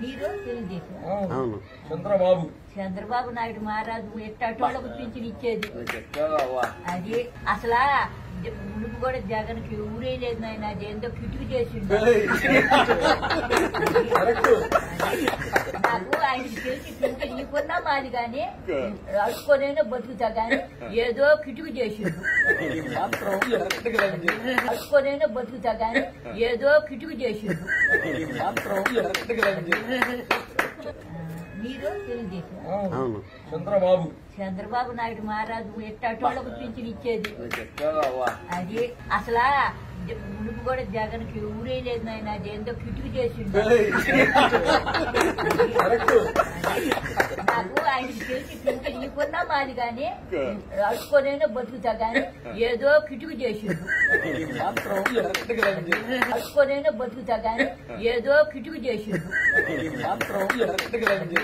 మీరు తెలుగుదేశం అవును. చంద్రబాబు. చంద్రబాబు నాయుడు మహారాజు ఎట్టోళ్ళకు పింఛన్ ఇచ్చేది? అది అసలా మునుపు కూడా జగన్కి ఊరే లేదు నాయన అదేందో కిటుకు చేసిండు. కరెక్ట్ నాకు ఆయనకి తెలిసి పింఛన్ ఇవ్వకున్నా మాది కానీ అడుక్కోనైనా బతుకుతా కానీ ఏదో కిటుకు చేసిండు మాత్రం ఎర్రటి రంగు అడుక్కోనైనా బతుకుతా కానీ ఏదో కిటుకు చేసిండు అవును. చంద్రబాబు. చంద్రబాబు నాయుడు మహారాజు ఎట్టోళ్ళకు పింఛన్ ఇచ్చేది అది అసలా మునుపు కూడా జగన్కి ఊరే లేదు నాయన అదేందో కిటుకు చేసిండు. నాకు ఆయనకి తెలిసి పింఛన్ ఇవ్వకున్నా మాది కానీ అడుక్కోనైనా బతుకుతా కానీ ఏదో కిటుకు చేసిండు మాత్రం ఎర్రటి రంగు అడుక్కోనైనా బతుకుతా కానీ ఏదో కిటుకు చేసిండు మాత్రం ఎర్రటి రంగు